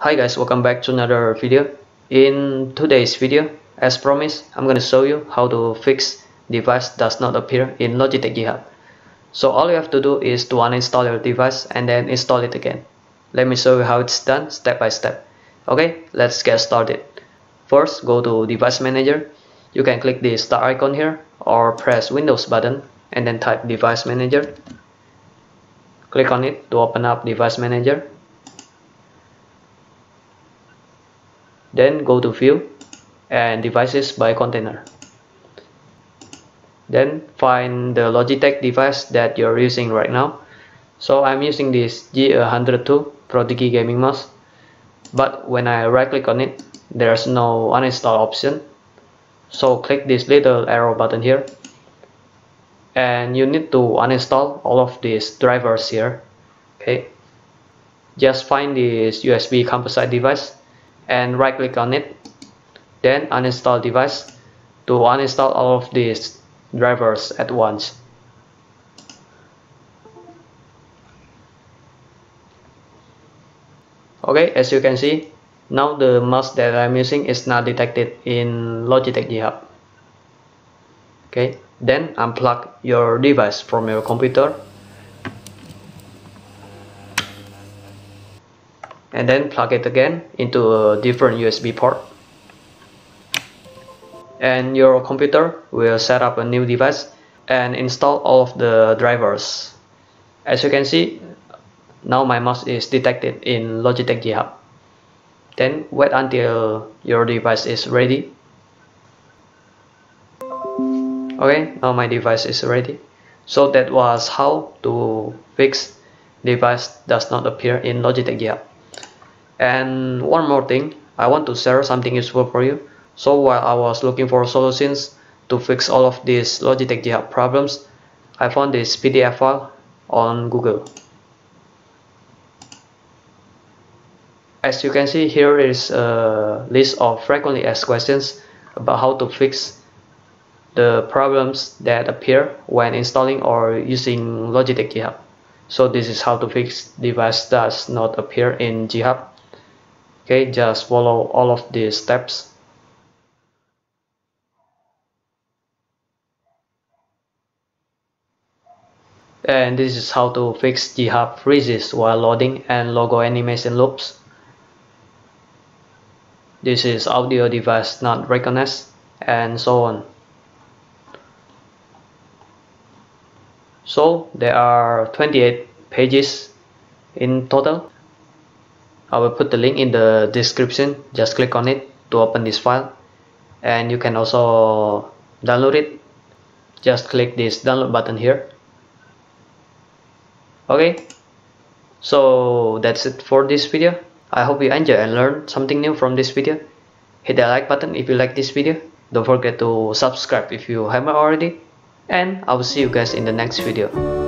Hi guys, welcome back to another video. In today's video, as promised, I'm going to show you how to fix device does not appear in Logitech G Hub. So all you have to do is to uninstall your device and then install it again. Let me show you how it's done step by step. Okay, let's get started. First, go to device manager. You can click the star icon here or press Windows button and then type device manager. Click on it to open up device manager then go to view and devices by container. Then find the Logitech device that you're using right now. So I'm using this G102 Prodigy gaming mouse but when I right click on it there's no uninstall option. So click this little arrow button here and you need to uninstall all of these drivers here okay? Just find this USB composite device and right click on it then uninstall device to uninstall all of these drivers at once. Okay as you can see now the mouse that I'm using is not detected in Logitech Hub okay then unplug your device from your computer and then plug it again into a different USB port. And your computer will set up a new device and install all of the drivers. As you can see now my mouse is detected in Logitech G Hub. Then wait until your device is ready. Okay now my device is ready. So that was how to fix device does not appear in Logitech G Hub and one more thing I want to share something useful for you. So while I was looking for solutions to fix all of these Logitech G Hub problems I found this PDF file on Google. As you can see here is a list of frequently asked questions about how to fix the problems that appear when installing or using Logitech G Hub. So this is how to fix device does not appear in G Hub okay just follow all of these steps. And this is how to fix G Hub freezes while loading and logo animation loops. This is audio device not recognized and so on. So there are 28 pages in total I will put the link in the description. Just click on it to open this file. And you can also download it. Just click this download button here. Okay. So that's it for this video. I hope you enjoy and learn something new from this video. Hit the like button if you like this video. Don't forget to subscribe if you haven't already. And I will see you guys in the next video